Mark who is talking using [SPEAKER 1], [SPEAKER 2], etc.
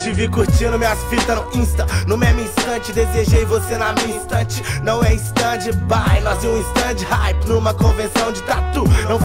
[SPEAKER 1] Te curtindo minhas fitas no Insta. No mesmo instante, desejei você na minha instante. Não é stand-by, nós e um stand hype Numa convenção de tatu. Não